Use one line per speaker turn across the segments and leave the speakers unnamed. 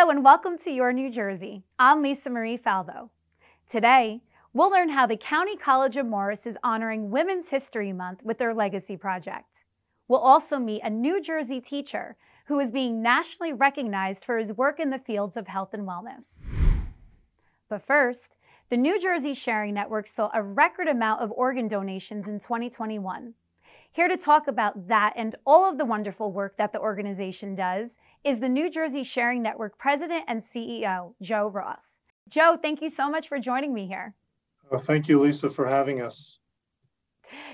Hello and welcome to Your New Jersey. I'm Lisa Marie Falvo. Today, we'll learn how the County College of Morris is honoring Women's History Month with their Legacy Project. We'll also meet a New Jersey teacher who is being nationally recognized for his work in the fields of health and wellness. But first, the New Jersey Sharing Network saw a record amount of organ donations in 2021. Here to talk about that and all of the wonderful work that the organization does is the New Jersey Sharing Network President and CEO, Joe Roth. Joe, thank you so much for joining me here.
Well, thank you, Lisa, for having us.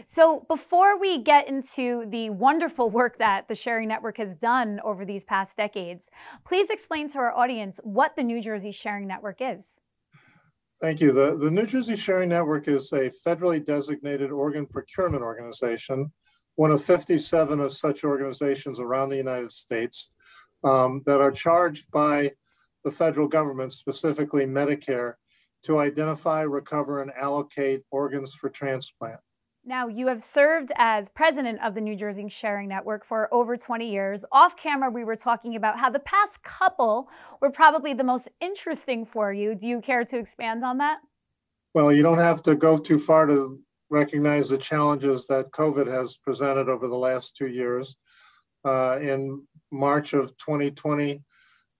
So, before we get into the wonderful work that the Sharing Network has done over these past decades, please explain to our audience what the New Jersey Sharing Network is.
Thank you. The, the New Jersey Sharing Network is a federally designated organ procurement organization, one of 57 of such organizations around the United States um, that are charged by the federal government, specifically Medicare, to identify, recover, and allocate organs for transplant.
Now, you have served as president of the New Jersey Sharing Network for over 20 years. Off camera, we were talking about how the past couple were probably the most interesting for you. Do you care to expand on that?
Well, you don't have to go too far to recognize the challenges that COVID has presented over the last two years. Uh, in March of 2020,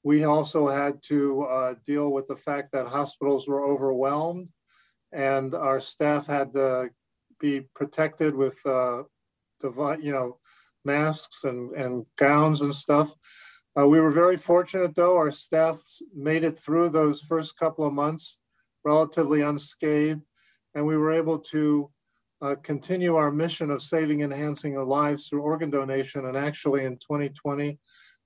we also had to uh, deal with the fact that hospitals were overwhelmed and our staff had to be protected with, uh, you know, masks and, and gowns and stuff. Uh, we were very fortunate though, our staff made it through those first couple of months relatively unscathed and we were able to uh, continue our mission of saving and enhancing the lives through organ donation. And actually in 2020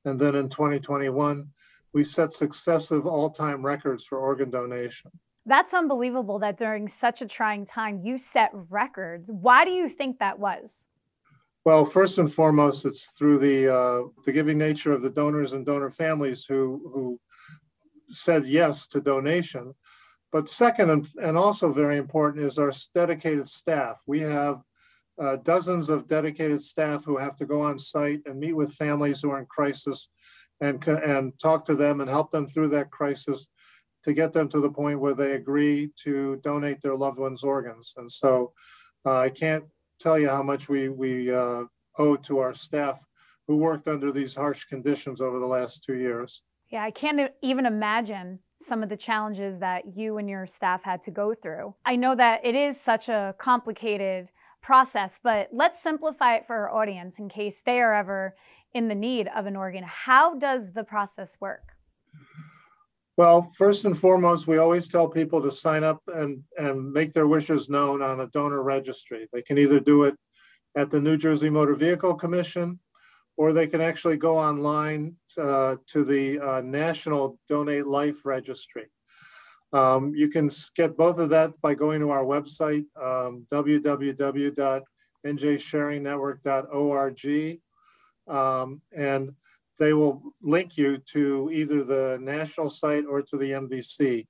and then in 2021, we set successive all-time records for organ donation.
That's unbelievable that during such a trying time you set records. Why do you think that was?
Well, first and foremost, it's through the uh, the giving nature of the donors and donor families who who said yes to donation. But second, and, and also very important, is our dedicated staff. We have uh, dozens of dedicated staff who have to go on site and meet with families who are in crisis and, and talk to them and help them through that crisis to get them to the point where they agree to donate their loved ones' organs. And so uh, I can't tell you how much we, we uh, owe to our staff who worked under these harsh conditions over the last two years.
Yeah, I can't even imagine some of the challenges that you and your staff had to go through. I know that it is such a complicated process, but let's simplify it for our audience in case they are ever in the need of an organ. How does the process work?
Well, first and foremost, we always tell people to sign up and, and make their wishes known on a donor registry. They can either do it at the New Jersey Motor Vehicle Commission, or they can actually go online uh, to the uh, National Donate Life Registry. Um, you can get both of that by going to our website, um, www.njsharingnetwork.org. Um, and they will link you to either the national site or to the MVC.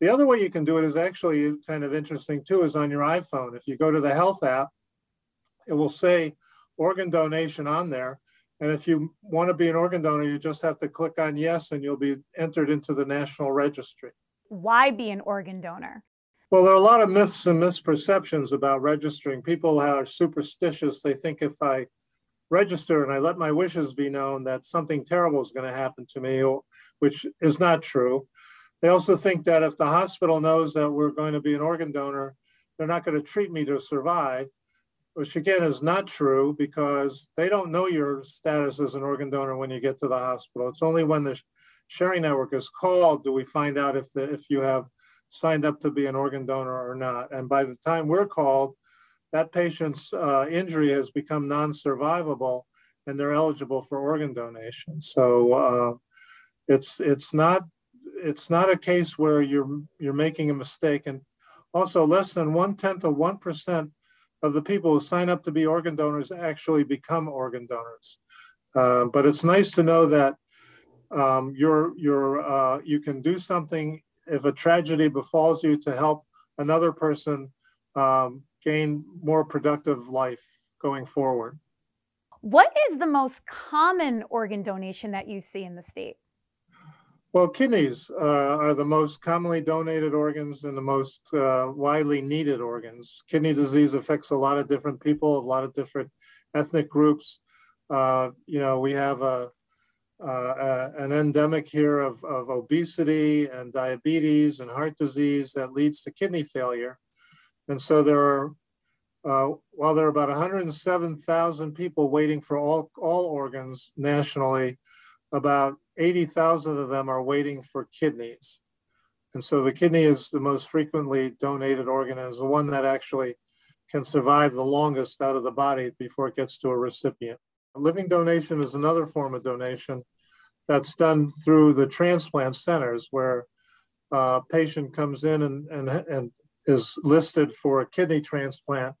The other way you can do it is actually kind of interesting too, is on your iPhone. If you go to the health app, it will say organ donation on there. And if you want to be an organ donor, you just have to click on yes and you'll be entered into the national registry.
Why be an organ donor?
Well, there are a lot of myths and misperceptions about registering. People are superstitious. They think if I register and I let my wishes be known that something terrible is going to happen to me, which is not true. They also think that if the hospital knows that we're going to be an organ donor, they're not going to treat me to survive which again is not true because they don't know your status as an organ donor when you get to the hospital. It's only when the sharing network is called do we find out if the, if you have signed up to be an organ donor or not. And by the time we're called, that patient's uh, injury has become non-survivable and they're eligible for organ donation. So uh, it's it's not it's not a case where you're you're making a mistake. And also, less than one tenth of one percent of the people who sign up to be organ donors actually become organ donors. Uh, but it's nice to know that um, you're, you're, uh, you can do something if a tragedy befalls you to help another person um, gain more productive life going forward.
What is the most common organ donation that you see in the state?
Well, kidneys uh, are the most commonly donated organs and the most uh, widely needed organs. Kidney disease affects a lot of different people, a lot of different ethnic groups. Uh, you know, we have a, uh, an endemic here of, of obesity and diabetes and heart disease that leads to kidney failure. And so there are, uh, while there are about 107,000 people waiting for all, all organs nationally, about 80,000 of them are waiting for kidneys. And so the kidney is the most frequently donated organ and is the one that actually can survive the longest out of the body before it gets to a recipient. Living donation is another form of donation that's done through the transplant centers where a patient comes in and, and, and is listed for a kidney transplant.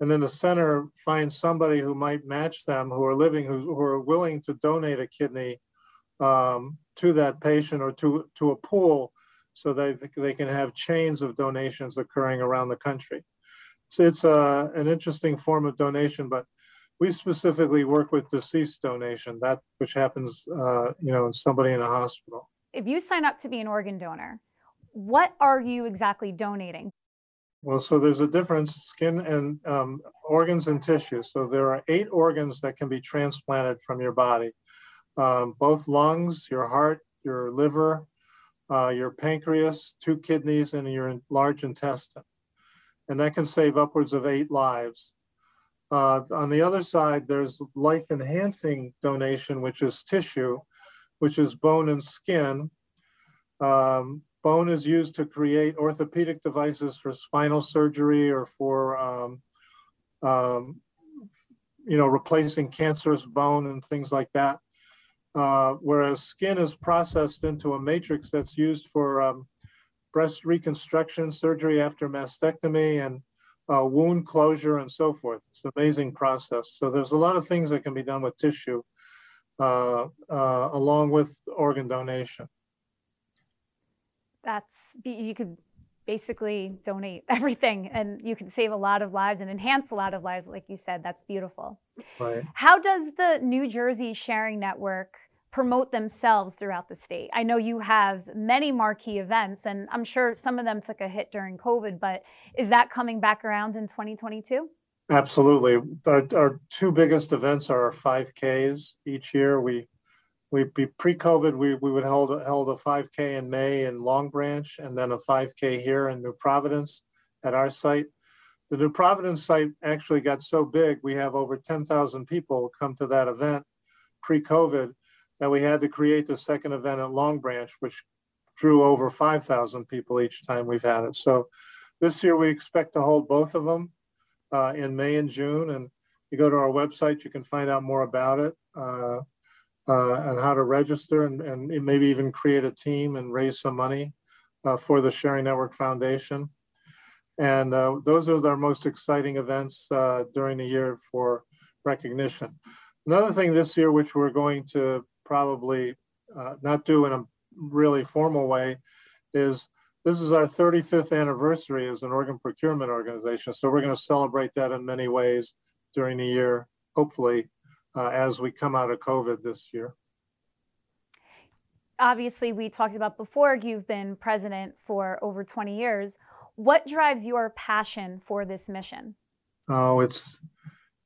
And then the center finds somebody who might match them who are living, who, who are willing to donate a kidney um, to that patient or to, to a pool so that they can have chains of donations occurring around the country. So it's a, uh, an interesting form of donation, but we specifically work with deceased donation, that which happens, uh, you know, in somebody in a hospital.
If you sign up to be an organ donor, what are you exactly donating?
Well, so there's a difference, skin and um, organs and tissue. So there are eight organs that can be transplanted from your body um, both lungs, your heart, your liver, uh, your pancreas, two kidneys, and your large intestine. And that can save upwards of eight lives. Uh, on the other side, there's life enhancing donation, which is tissue, which is bone and skin. Um, bone is used to create orthopedic devices for spinal surgery or for, um, um, you know, replacing cancerous bone and things like that. Uh, whereas skin is processed into a matrix that's used for um, breast reconstruction, surgery after mastectomy, and uh, wound closure, and so forth. It's an amazing process. So there's a lot of things that can be done with tissue, uh, uh along with organ donation.
That's you could basically donate everything and you can save a lot of lives and enhance a lot of lives like you said that's beautiful
right
how does the new jersey sharing network promote themselves throughout the state? I know you have many marquee events, and I'm sure some of them took a hit during COVID, but is that coming back around in 2022?
Absolutely. Our, our two biggest events are our 5Ks each year. We we be pre-COVID, we, we would hold held a 5K in May in Long Branch and then a 5K here in New Providence at our site. The New Providence site actually got so big, we have over 10,000 people come to that event pre-COVID that we had to create the second event at Long Branch, which drew over 5,000 people each time we've had it. So this year we expect to hold both of them uh, in May and June. And you go to our website, you can find out more about it uh, and how to register and, and maybe even create a team and raise some money uh, for the Sharing Network Foundation. And uh, those are our most exciting events uh, during the year for recognition. Another thing this year, which we're going to probably uh, not do in a really formal way is this is our 35th anniversary as an organ procurement organization. So we're going to celebrate that in many ways during the year, hopefully, uh, as we come out of COVID this year.
Obviously, we talked about before, you've been president for over 20 years. What drives your passion for this mission?
Oh, it's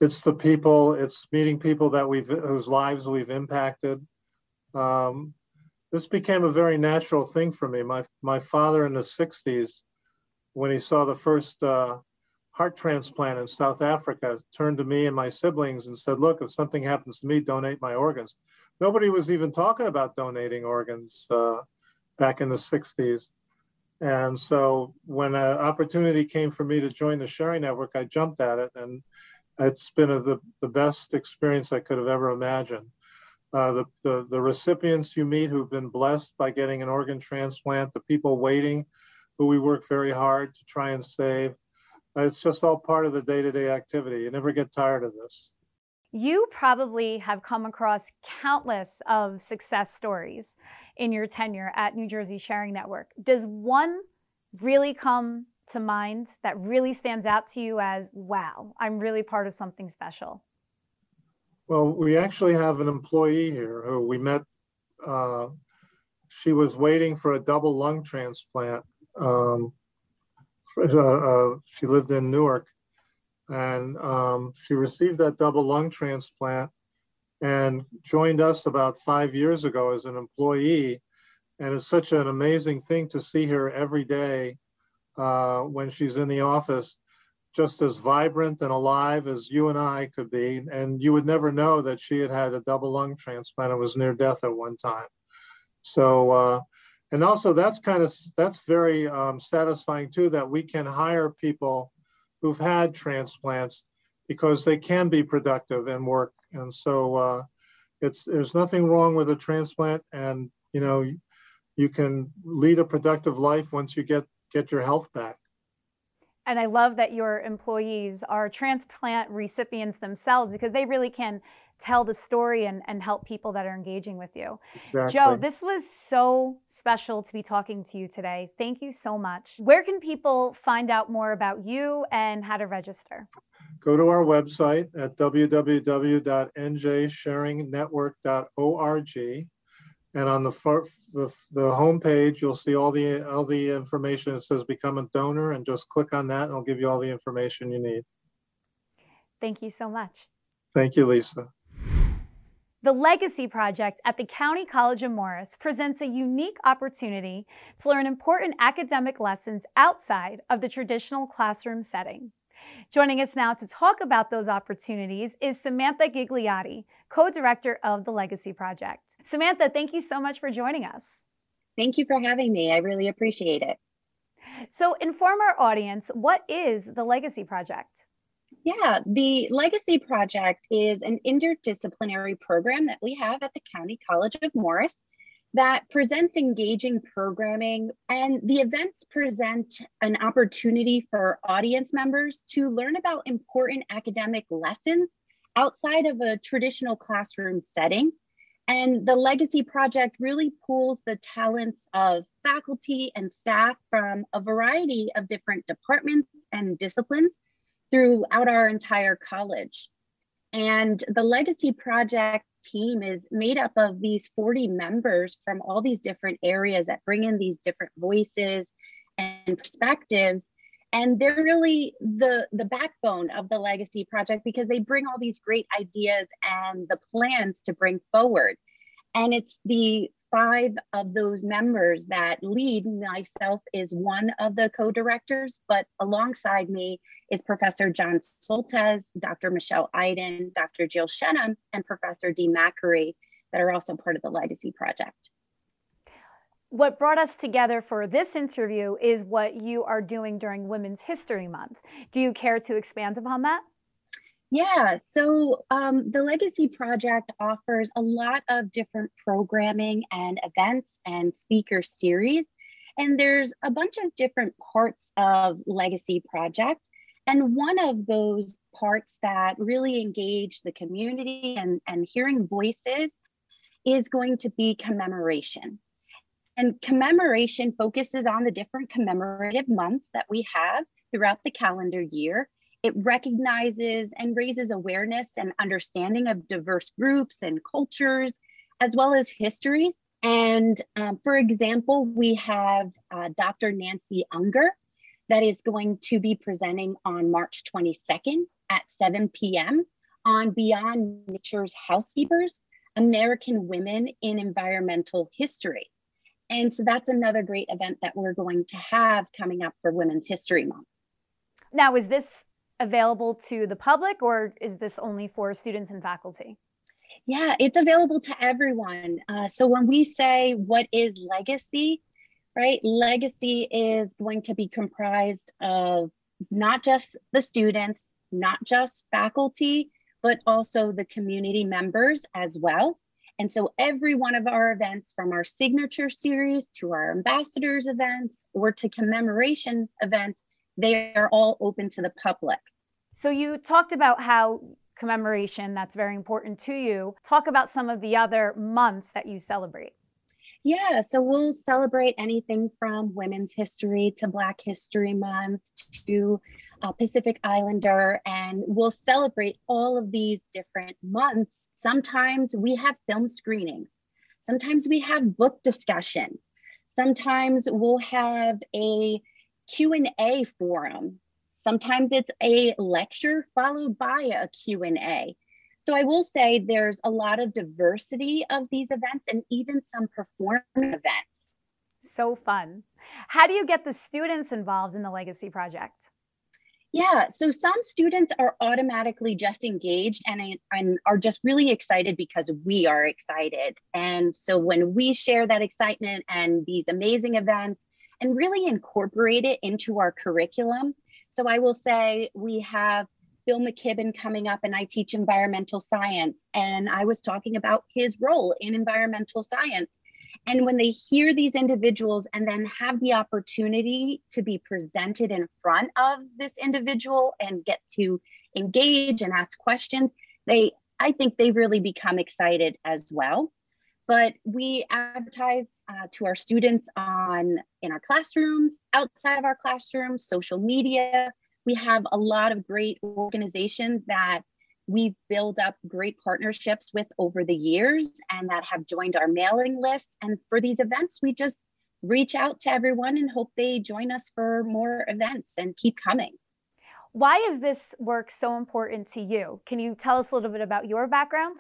it's the people, it's meeting people that we've whose lives we've impacted. Um, this became a very natural thing for me. My my father in the '60s, when he saw the first uh, heart transplant in South Africa, turned to me and my siblings and said, "Look, if something happens to me, donate my organs." Nobody was even talking about donating organs uh, back in the '60s. And so when an opportunity came for me to join the sharing network, I jumped at it and it's been a, the, the best experience I could have ever imagined. Uh, the, the, the recipients you meet who've been blessed by getting an organ transplant, the people waiting who we work very hard to try and save. It's just all part of the day-to-day -day activity. You never get tired of this.
You probably have come across countless of success stories in your tenure at New Jersey Sharing Network. Does one really come to mind that really stands out to you as, wow, I'm really part of something special?
Well, we actually have an employee here who we met uh, she was waiting for a double lung transplant. Um, uh, uh, she lived in Newark, and um, she received that double lung transplant and joined us about five years ago as an employee. And it's such an amazing thing to see her every day uh, when she's in the office, just as vibrant and alive as you and I could be. And you would never know that she had had a double lung transplant and was near death at one time. So, uh, and also that's kind of, that's very um, satisfying too, that we can hire people who've had transplants because they can be productive and work. And so uh, it's, there's nothing wrong with a transplant and, you know, you can lead a productive life once you get, get your health back.
And I love that your employees are transplant recipients themselves because they really can tell the story and, and help people that are engaging with you. Exactly. Joe, this was so special to be talking to you today. Thank you so much. Where can people find out more about you and how to register?
Go to our website at www.njsharingnetwork.org. And on the, the the home page, you'll see all the all the information. It says "Become a Donor," and just click on that, and it'll give you all the information you need.
Thank you so much.
Thank you, Lisa.
The Legacy Project at the County College of Morris presents a unique opportunity to learn important academic lessons outside of the traditional classroom setting. Joining us now to talk about those opportunities is Samantha Gigliotti, co-director of the Legacy Project. Samantha, thank you so much for joining us.
Thank you for having me. I really appreciate it.
So inform our audience, what is the Legacy Project?
Yeah, the Legacy Project is an interdisciplinary program that we have at the County College of Morris that presents engaging programming and the events present an opportunity for audience members to learn about important academic lessons outside of a traditional classroom setting. And the Legacy Project really pools the talents of faculty and staff from a variety of different departments and disciplines throughout our entire college. And the Legacy Project team is made up of these 40 members from all these different areas that bring in these different voices and perspectives. And they're really the, the backbone of the Legacy Project because they bring all these great ideas and the plans to bring forward. And it's the five of those members that lead. Myself is one of the co-directors, but alongside me is Professor John Soltesz, Dr. Michelle Iden, Dr. Jill Shenham, and Professor Dee Macri that are also part of the Legacy Project.
What brought us together for this interview is what you are doing during Women's History Month. Do you care to expand upon that?
Yeah, so um, the Legacy Project offers a lot of different programming and events and speaker series. And there's a bunch of different parts of Legacy Project. And one of those parts that really engage the community and, and hearing voices is going to be commemoration. And commemoration focuses on the different commemorative months that we have throughout the calendar year it recognizes and raises awareness and understanding of diverse groups and cultures, as well as histories. And um, for example, we have uh, Dr. Nancy Unger that is going to be presenting on March 22nd at 7 p.m. on Beyond Nature's Housekeepers, American Women in Environmental History. And so that's another great event that we're going to have coming up for Women's History Month.
Now, is this available to the public or is this only for students and faculty?
Yeah, it's available to everyone. Uh, so when we say what is legacy, right, legacy is going to be comprised of not just the students, not just faculty, but also the community members as well. And so every one of our events from our signature series to our ambassadors events or to commemoration events they are all open to the public.
So you talked about how commemoration, that's very important to you. Talk about some of the other months that you celebrate.
Yeah, so we'll celebrate anything from Women's History to Black History Month to uh, Pacific Islander, and we'll celebrate all of these different months. Sometimes we have film screenings. Sometimes we have book discussions. Sometimes we'll have a Q&A forum. Sometimes it's a lecture followed by a Q&A. So I will say there's a lot of diversity of these events and even some performance events.
So fun. How do you get the students involved in the Legacy Project?
Yeah, so some students are automatically just engaged and, and are just really excited because we are excited. And so when we share that excitement and these amazing events and really incorporate it into our curriculum. So I will say we have Bill McKibben coming up and I teach environmental science. And I was talking about his role in environmental science and when they hear these individuals and then have the opportunity to be presented in front of this individual and get to engage and ask questions, they I think they really become excited as well. But we advertise uh, to our students on in our classrooms, outside of our classrooms, social media. We have a lot of great organizations that we've built up great partnerships with over the years and that have joined our mailing list. And for these events, we just reach out to everyone and hope they join us for more events and keep coming.
Why is this work so important to you? Can you tell us a little bit about your background?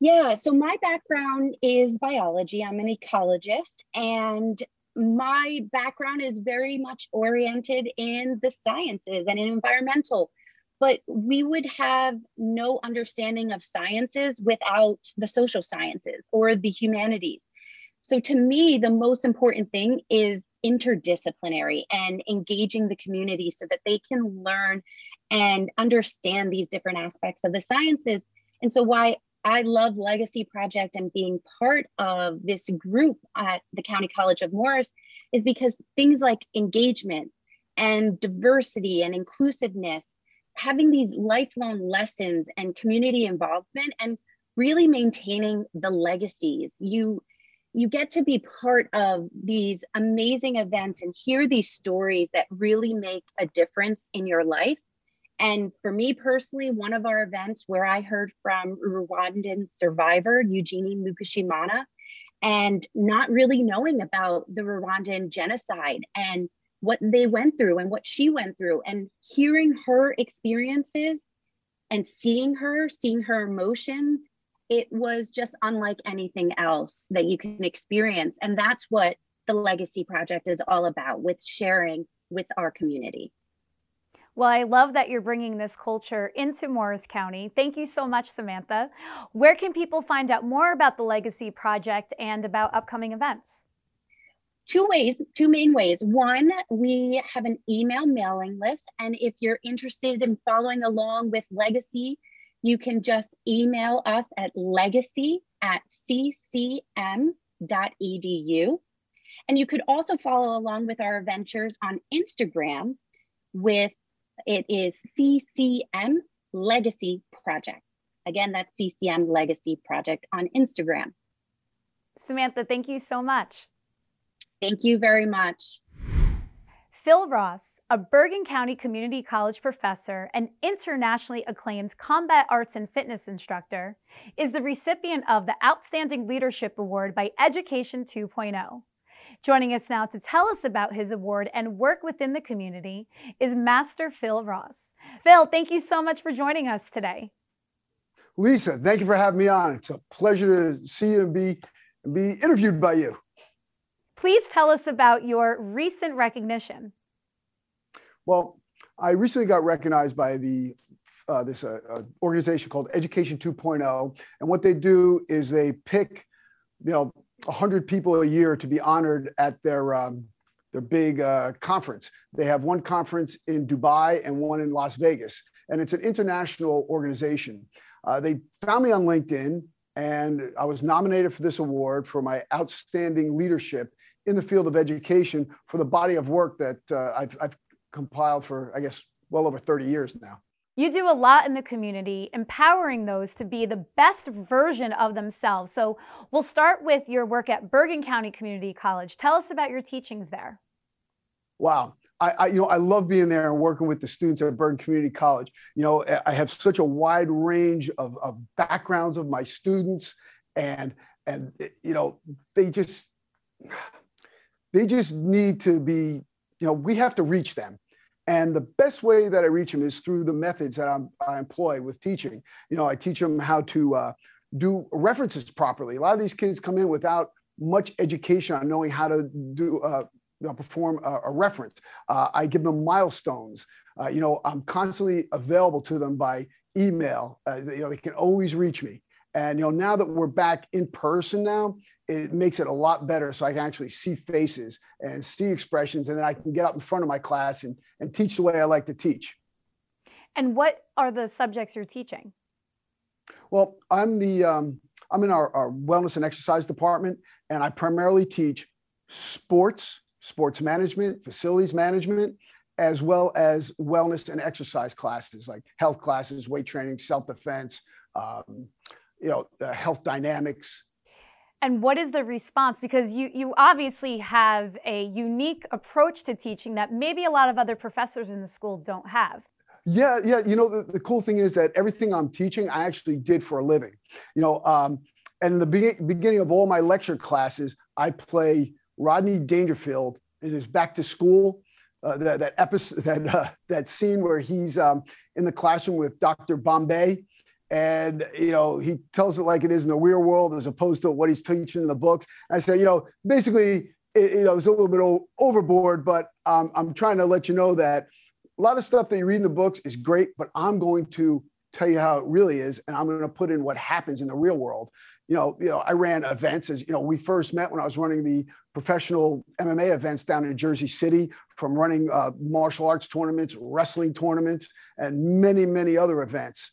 Yeah, so my background is biology. I'm an ecologist, and my background is very much oriented in the sciences and in environmental but we would have no understanding of sciences without the social sciences or the humanities. So, to me, the most important thing is interdisciplinary and engaging the community so that they can learn and understand these different aspects of the sciences. And so, why I love Legacy Project and being part of this group at the County College of Morris is because things like engagement and diversity and inclusiveness having these lifelong lessons and community involvement and really maintaining the legacies. You you get to be part of these amazing events and hear these stories that really make a difference in your life and for me personally one of our events where i heard from rwandan survivor eugenie Mukeshimana and not really knowing about the rwandan genocide and what they went through and what she went through and hearing her experiences and seeing her seeing her emotions it was just unlike anything else that you can experience. And that's what the legacy project is all about with sharing with our community
well, I love that you're bringing this culture into Morris County. Thank you so much, Samantha. Where can people find out more about the Legacy Project and about upcoming events?
two ways, two main ways. One, we have an email mailing list. And if you're interested in following along with Legacy, you can just email us at legacy at ccm.edu. And you could also follow along with our adventures on Instagram with it is CCM Legacy Project. Again, that's CCM Legacy Project on Instagram.
Samantha, thank you so much.
Thank you very much.
Phil Ross, a Bergen County Community College professor and internationally acclaimed combat arts and fitness instructor, is the recipient of the Outstanding Leadership Award by Education 2.0. Joining us now to tell us about his award and work within the community is Master Phil Ross. Phil, thank you so much for joining us today.
Lisa, thank you for having me on. It's a pleasure to see you and be, be interviewed by you.
Please tell us about your recent recognition.
Well, I recently got recognized by the uh, this uh, uh, organization called Education 2.0, and what they do is they pick, you know, 100 people a year to be honored at their um, their big uh, conference. They have one conference in Dubai and one in Las Vegas, and it's an international organization. Uh, they found me on LinkedIn, and I was nominated for this award for my outstanding leadership in the field of education for the body of work that uh, I've, I've compiled for, I guess, well over 30 years now.
You do a lot in the community, empowering those to be the best version of themselves. So we'll start with your work at Bergen County Community College. Tell us about your teachings there.
Wow. I, I, you know I love being there and working with the students at Bergen Community College. You know I have such a wide range of, of backgrounds of my students, and and you know they just they just need to be you know we have to reach them and the best way that i reach them is through the methods that I'm, i employ with teaching. You know i teach them how to uh, do references properly. A lot of these kids come in without much education on knowing how to do uh, you know, perform a, a reference. Uh, i give them milestones. Uh, you know i'm constantly available to them by email. Uh, you know they can always reach me. And you know, now that we're back in person now, it makes it a lot better. So I can actually see faces and see expressions, and then I can get up in front of my class and, and teach the way I like to teach.
And what are the subjects you're teaching?
Well, I'm the um, I'm in our, our wellness and exercise department, and I primarily teach sports, sports management, facilities management, as well as wellness and exercise classes like health classes, weight training, self defense. Um, you know, the health dynamics.
And what is the response? Because you you obviously have a unique approach to teaching that maybe a lot of other professors in the school don't have.
Yeah, yeah. You know, the, the cool thing is that everything I'm teaching, I actually did for a living. You know, um, and in the be- beginning of all my lecture classes, I play Rodney Dangerfield in his Back to School. Uh, that that episode, that uh, that scene where he's um, in the classroom with Dr. Barbay, and you know he tells it like it is in the real world as opposed to what he's teaching in the books. I say you know basically it, you know it's a little bit overboard but um, i'm trying to let you know that a lot of stuff that you read in the books is great but i'm going to tell you how it really is and i'm going to put in what happens in the real world. You know you know i ran events as you know we first met when i was running the professional mma events down in jersey city from running uh, martial arts tournaments wrestling tournaments and many many other events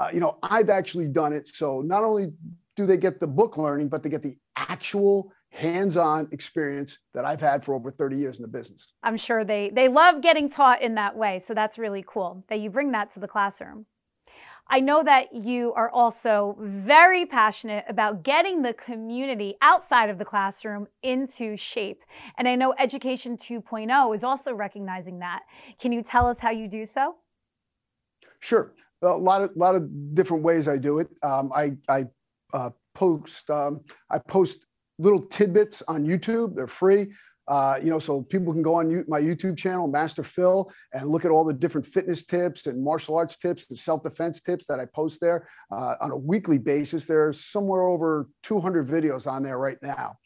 uh, you know, I've actually done it. So not only do they get the book learning, but they get the actual hands-on experience that I've had for over 30 years in the business.
I'm sure they they love getting taught in that way. So that's really cool that you bring that to the classroom. I know that you are also very passionate about getting the community outside of the classroom into shape. And I know Education 2.0 is also recognizing that. Can you tell us how you do so?
Sure a lot of lot of different ways I do it. Um, I I uh, post um, I post little tidbits on YouTube. They're free. Uh, you know, so people can go on my YouTube channel, Master Phil, and look at all the different fitness tips and martial arts tips and self-defense tips that I post there uh, on a weekly basis. There's somewhere over 200 videos on there right now.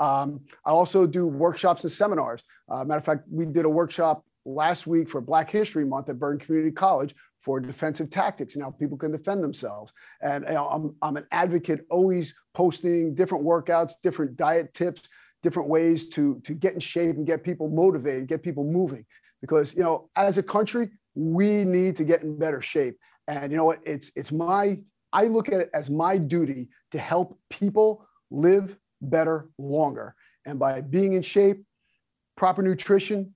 Um, I also do workshops and seminars. Uh, matter of fact, we did a workshop last week for Black History Month at Bergen Community College for defensive tactics and how people can defend themselves. And you know, I'm, I'm an advocate, always posting different workouts, different diet tips, different ways to, to get in shape and get people motivated, get people moving. Because, you know, as a country, we need to get in better shape. And you know what? It's, it's my, I look at it as my duty to help people live better longer. And by being in shape, proper nutrition,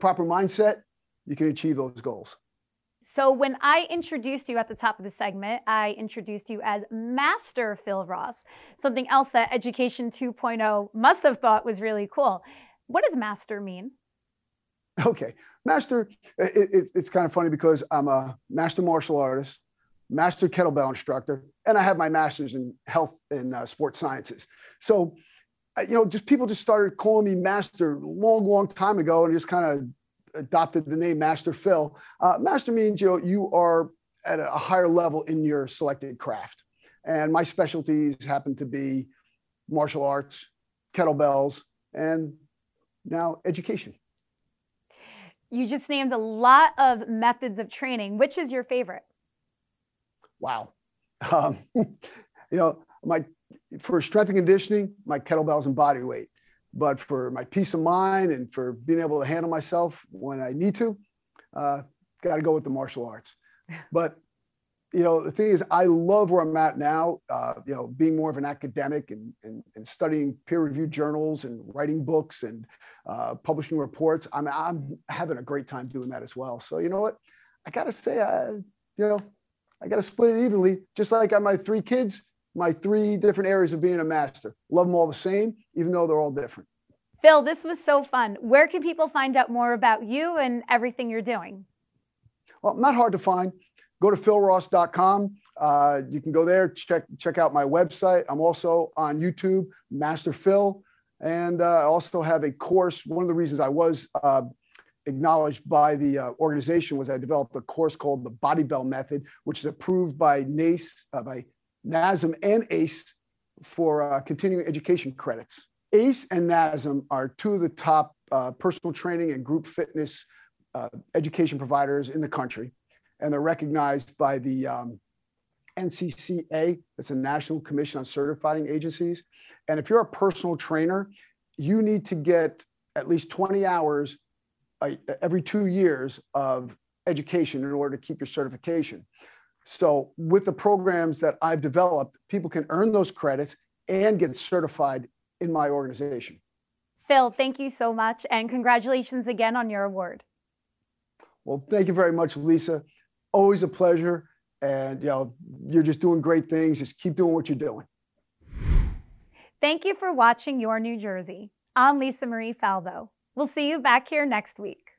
proper mindset, you can achieve those goals.
So when I introduced you at the top of the segment, I introduced you as Master Phil Ross, something else that Education 2.0 must have thought was really cool. What does master mean?
Okay, master, it, it, it's kind of funny because I'm a master martial artist, master kettlebell instructor, and I have my master's in health and uh, sports sciences. So, you know, just people just started calling me master long, long time ago and just kind of adopted the name Master Phil. Uh, master means you know you are at a higher level in your selected craft, and my specialties happen to be martial arts, kettlebells, and now education.
You just named a lot of methods of training. Which is your favorite?
Wow. Um, you know, my for strength and conditioning, my kettlebells and body weight. But for my peace of mind and for being able to handle myself when I need to, uh, got to go with the martial arts. But you know, the thing is, I love where I'm at now. Uh, you know, being more of an academic and, and, and studying peer-reviewed journals and writing books and uh, publishing reports. I'm I'm having a great time doing that as well. So you know what, I gotta say, I you know, I gotta split it evenly. Just like on my three kids, my three different areas of being a master. Love them all the same, even though they're all different.
Phil, this was so fun. Where can people find out more about you and everything you're doing?
Well, not hard to find. go to philross.com. Uh, you can go there, check check out my website. I'm also on YouTube, Master Phil, and uh, I also have a course. One of the reasons I was uh, acknowledged by the uh, organization was I developed a course called the Body Bell Method, which is approved by NACE, uh, by NASM and ACE for uh, continuing education credits. ACE and NASM are two of the top uh, personal training and group fitness uh, education providers in the country, and they're recognized by the um, NCCA, that's a National Commission on Certifying Agencies. And if you're a personal trainer, you need to get at least 20 hours every two years of education in order to keep your certification. So, with the programs that I've developed, people can earn those credits and get certified in my organization.
Phil, thank you so much and congratulations again on your award.
Well, thank you very much, Lisa. Always a pleasure. And you know, you're just doing great things. Just keep doing what you're doing.
Thank you for watching Your New Jersey. I'm Lisa Marie Falvo. We'll see you back here next week.